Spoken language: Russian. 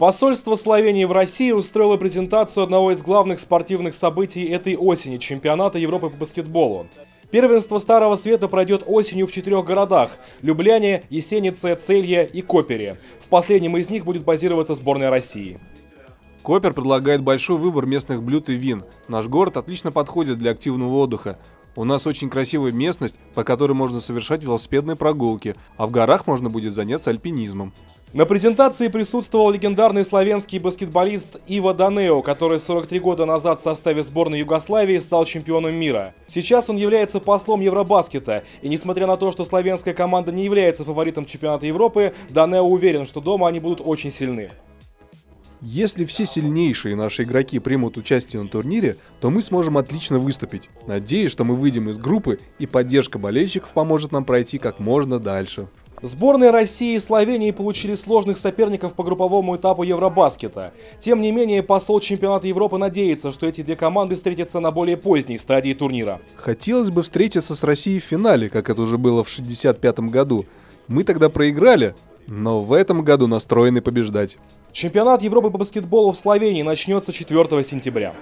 Посольство Словении в России устроило презентацию одного из главных спортивных событий этой осени – чемпионата Европы по баскетболу. Первенство Старого Света пройдет осенью в четырех городах – Любляне, Есенице, Целье и Копере. В последнем из них будет базироваться сборная России. Копер предлагает большой выбор местных блюд и вин. Наш город отлично подходит для активного отдыха. У нас очень красивая местность, по которой можно совершать велосипедные прогулки, а в горах можно будет заняться альпинизмом. На презентации присутствовал легендарный славянский баскетболист Ива Данео, который 43 года назад в составе сборной Югославии стал чемпионом мира. Сейчас он является послом Евробаскета, и несмотря на то, что славянская команда не является фаворитом чемпионата Европы, Данео уверен, что дома они будут очень сильны. Если все сильнейшие наши игроки примут участие на турнире, то мы сможем отлично выступить. Надеюсь, что мы выйдем из группы и поддержка болельщиков поможет нам пройти как можно дальше. Сборные России и Словении получили сложных соперников по групповому этапу Евробаскета. Тем не менее, посол чемпионата Европы надеется, что эти две команды встретятся на более поздней стадии турнира. Хотелось бы встретиться с Россией в финале, как это уже было в 65 году. Мы тогда проиграли, но в этом году настроены побеждать. Чемпионат Европы по баскетболу в Словении начнется 4 сентября.